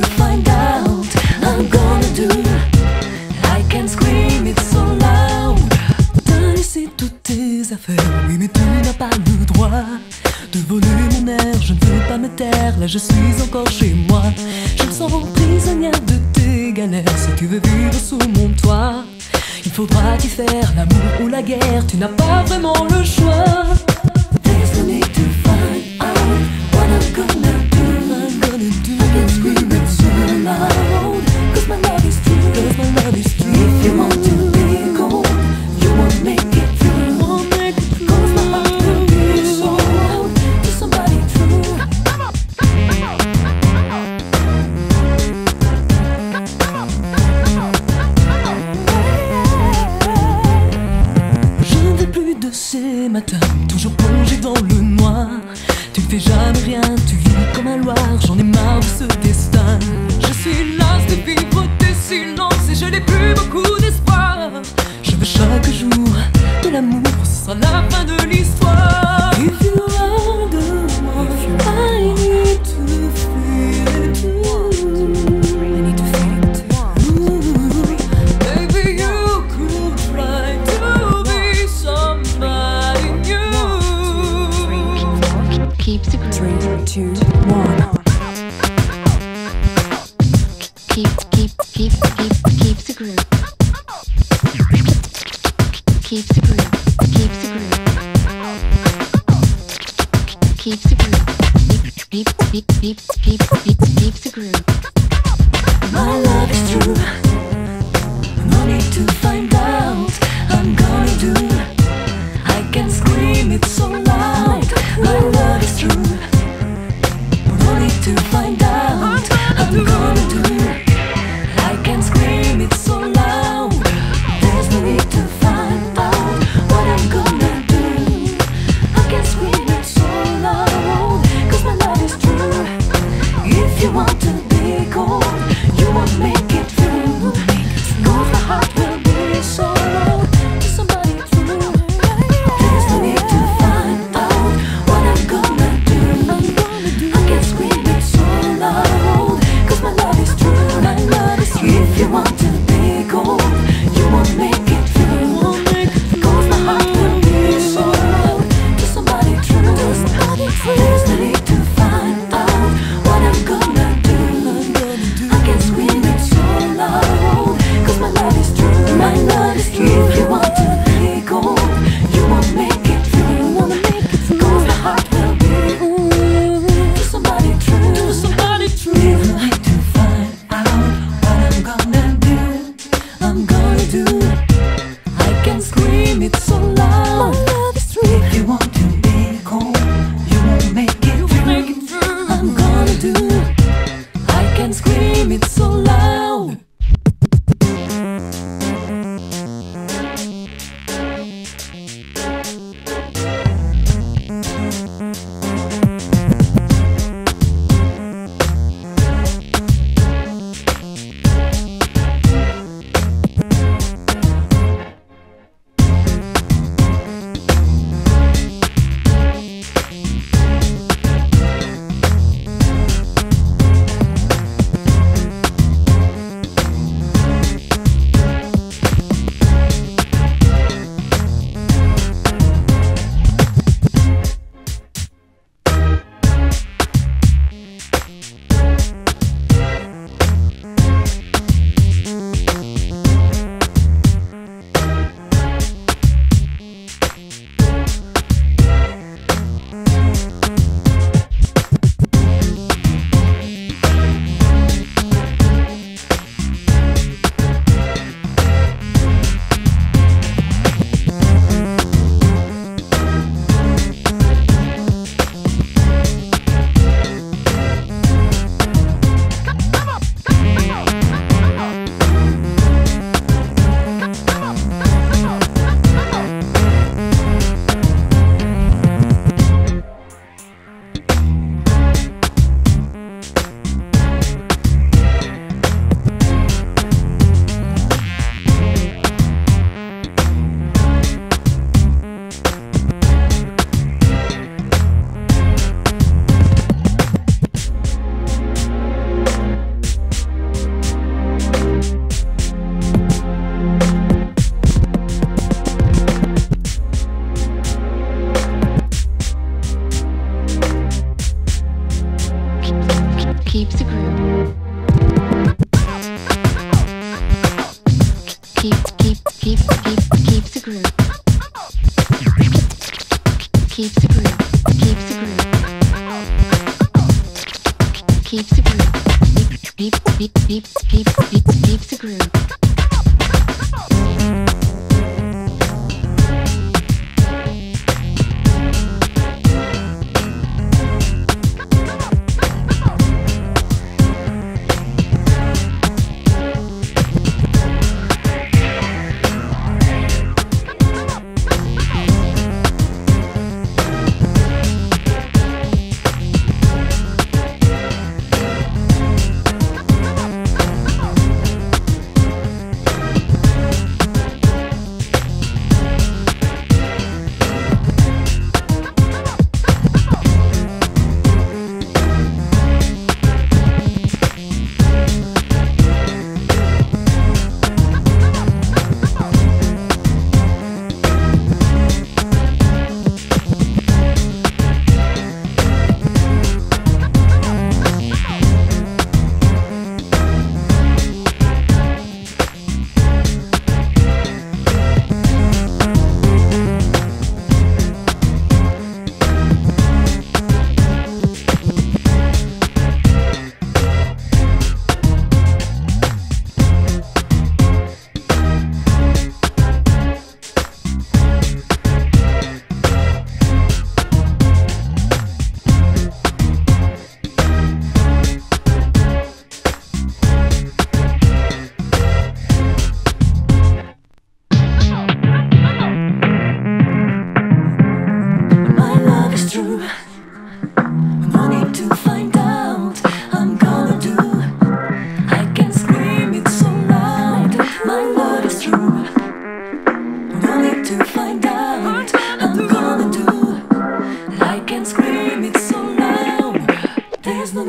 to find out. I'm gonna do. I can scream so loud. T'as laissé toutes tes affaires, oui, mais tu n'as pas le droit de voler mon air. Je ne vais pas me taire, là je suis encore chez moi. Je me sens prisonnière de tes galères. Si tu veux vivre sous mon toit, il faudra t'y faire l'amour ou la guerre. Tu n'as pas vraiment le choix. ce destin. Je suis lasse de vivre des silences et je n'ai plus beaucoup d'espoir. Je veux chaque jour de l'amour, ce sera la fin de l'histoire. Keep the groove. Keep, keep, keep, keep, keep, keep the groove.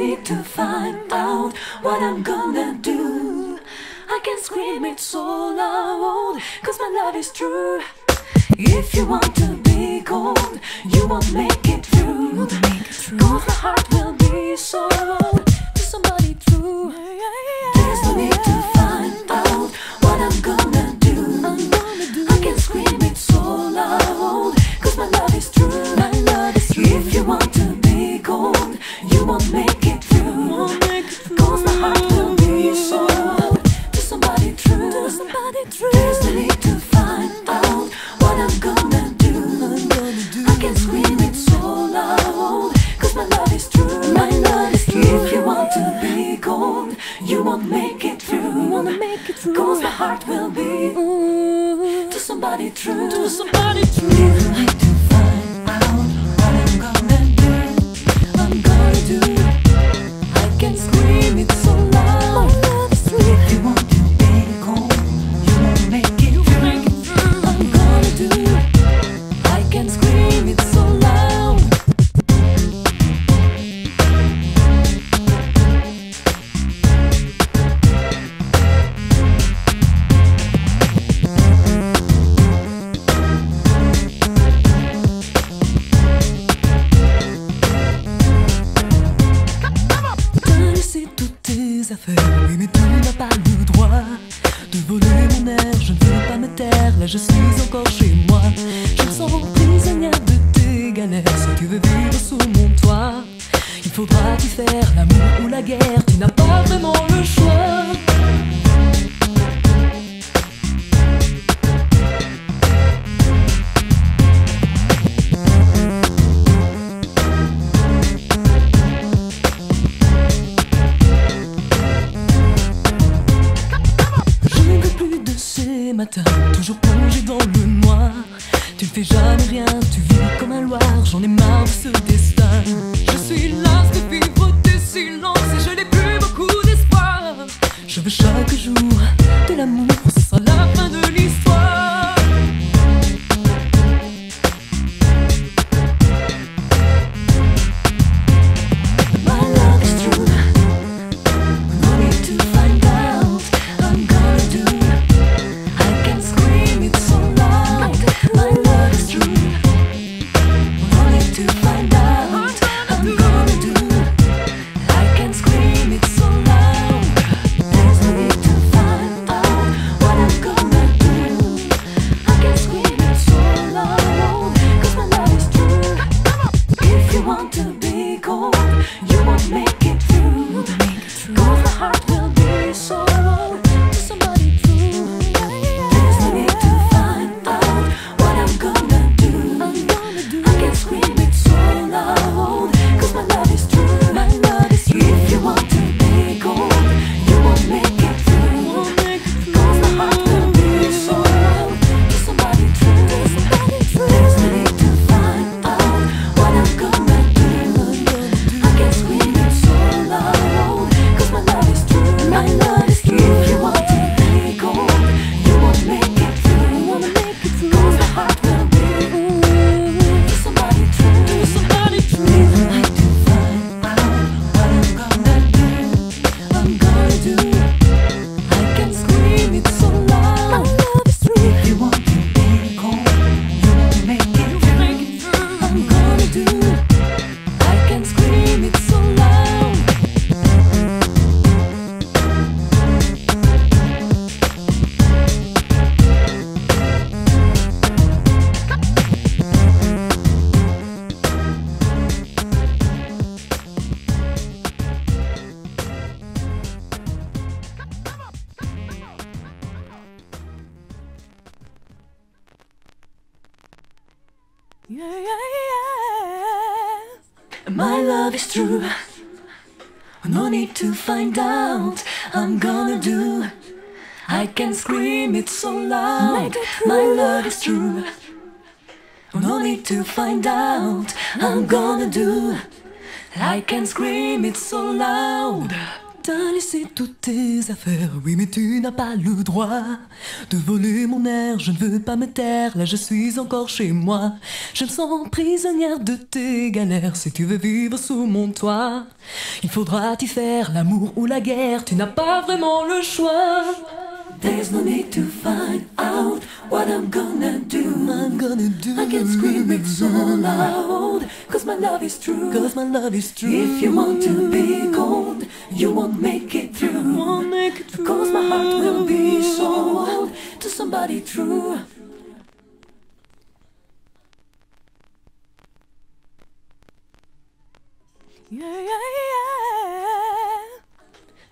Need to find out what I'm gonna do. I can scream it so loud. Cause my love is true. If you want to be cold, you won't make it through. Cause my heart will be so to somebody true. There's no need to find out what I'm gonna do. I can scream it so loud. Cause my love is true. It through. Cause my heart will be so to somebody true. There's no need to find out what I'm gonna do. I can scream it so loud. Cause my love is true. My love is true. If you want to be cold, you won't make it through. Cause my heart will be to somebody true. To somebody true. Oui, mais tu n'as pas le droit de voler mon air. Je ne veux pas me taire, là je suis encore chez moi. Fais jamais rien, tu vis comme un loir, j'en ai marre No need to find out. I'm gonna do. I can scream it so loud. My love is true. No need to find out. I'm gonna do. I can scream it so loud. T'as laissé toutes tes affaires, oui, mais tu n'as pas le droit de voler mon air. Je ne veux pas me taire, là je suis encore chez moi. Je me sens prisonnière de tes galères. Si tu veux vivre sous mon toit, il faudra t'y faire l'amour ou la guerre. Tu n'as pas vraiment le choix. There's no need to find out what I'm gonna do. I'm gonna do. I can scream it so loud, cause my love is true. Cause my love is true. If you want to be cold, you won't make it through. Won't make it through. Cause my heart will be sold to somebody true. Yeah, yeah, yeah.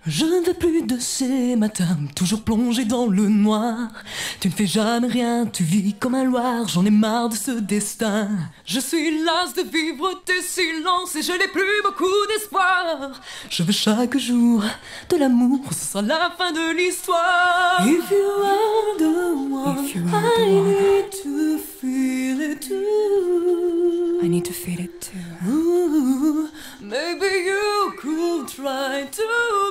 Je ne veux plus de ces matins, toujours plongé dans le noir. Tu ne fais jamais rien, tu vis comme un loir, j'en ai marre de ce destin. Je suis las de vivre tes silences et je n'ai plus beaucoup d'espoir. Je veux chaque jour de l'amour, ce sera la fin de l'histoire. If you are the one, I need to feel it too. I need to feel it too. Ooh, maybe you could try to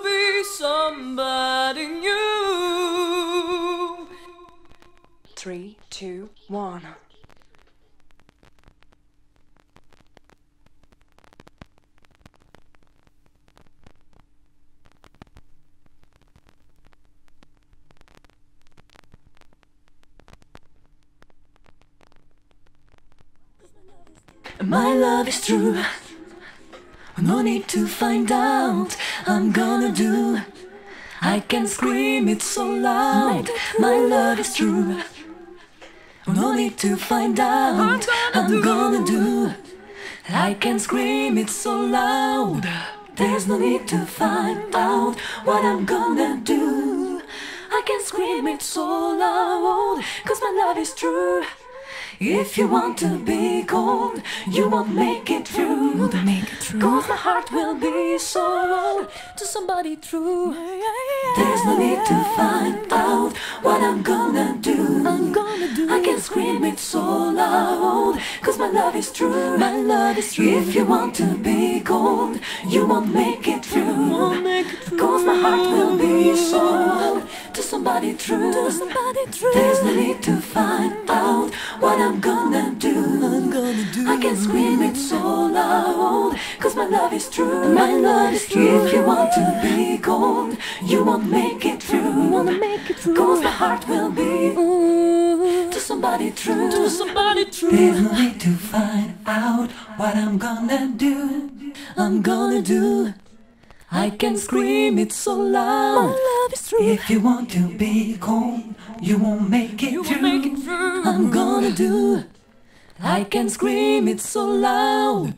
Three, two, one. My love is true. No need to find out. I'm gonna do. I can scream it so loud. My love is true. Oh, no need to find out. What I'm gonna do. I can scream it so loud. There's no need to find out what I'm gonna do. I can scream it so loud. Cause my love is true. If you want to be cold, you won't make it through. Make it through. Cause my heart will be sold to somebody true. There's no need to find out what I'm gonna do. I'm gonna do. I can scream it so loud. Cause my love is true. My love is true. If you want to be cold, you won't make it through. Won't make it through. Cause my heart will be sold to somebody true. To somebody true. There's no need to find out what I'm gonna do. I'm gonna do. I can scream it so loud. Cause my love is true. My love is true. If you want to be gold, you won't make it through. You Wanna make it through. Cause my heart will be to somebody true. To somebody true. Need to find out what I'm gonna do. I'm gonna do. I can scream it so loud. My love is true. If you want to be cold, you won't make it, through. I'm gonna do. I can scream it so loud.